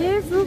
Jesu.